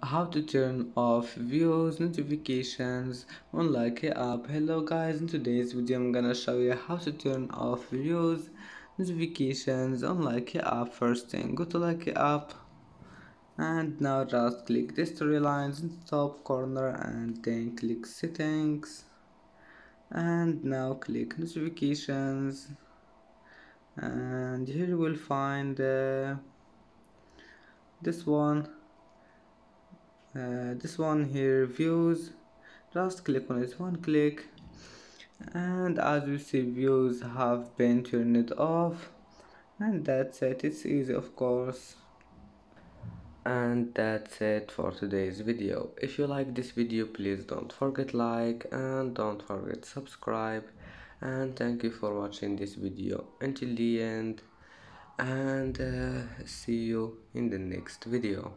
how to turn off views notifications on Likee app. Hello guys in today's video i'm gonna show you how to turn off views notifications on Likee app. First thing go to Likee app. And now just click the storylines in the top corner and then click settings. And now click notifications. And here you will find uh, this one uh, this one here views. Just click on it one click. And as you see views have been turned off. And that's it. It's easy of course. And that's it for today's video. If you like this video please don't forget like and don't forget subscribe. And thank you for watching this video. Until the end. And uh, see you in the next video